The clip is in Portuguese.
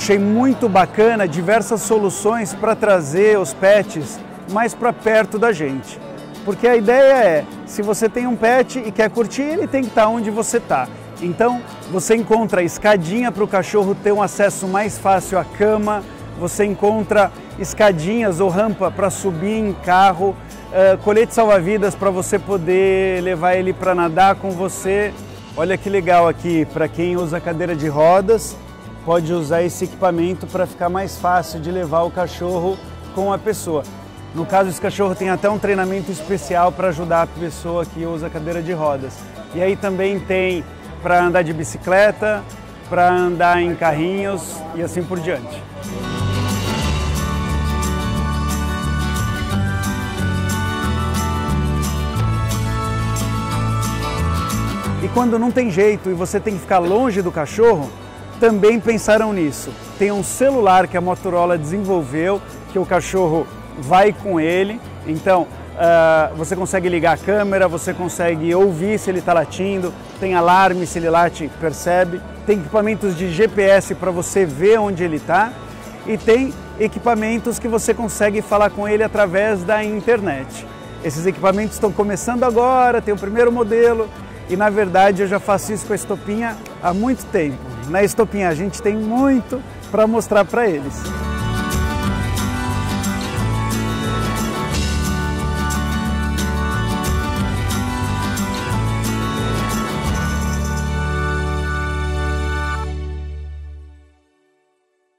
achei muito bacana diversas soluções para trazer os pets mais para perto da gente. Porque a ideia é, se você tem um pet e quer curtir, ele tem que estar onde você está. Então, você encontra escadinha para o cachorro ter um acesso mais fácil à cama, você encontra escadinhas ou rampa para subir em carro, uh, colete salva-vidas para você poder levar ele para nadar com você. Olha que legal aqui, para quem usa cadeira de rodas, pode usar esse equipamento para ficar mais fácil de levar o cachorro com a pessoa. No caso, esse cachorro tem até um treinamento especial para ajudar a pessoa que usa cadeira de rodas. E aí também tem para andar de bicicleta, para andar em carrinhos e assim por diante. E quando não tem jeito e você tem que ficar longe do cachorro, também pensaram nisso. Tem um celular que a Motorola desenvolveu, que o cachorro vai com ele, então uh, você consegue ligar a câmera, você consegue ouvir se ele está latindo, tem alarme se ele late, percebe, tem equipamentos de GPS para você ver onde ele está e tem equipamentos que você consegue falar com ele através da internet. Esses equipamentos estão começando agora, tem o primeiro modelo e na verdade eu já faço isso com a Estopinha há muito tempo. Na Estopinha a gente tem muito para mostrar para eles.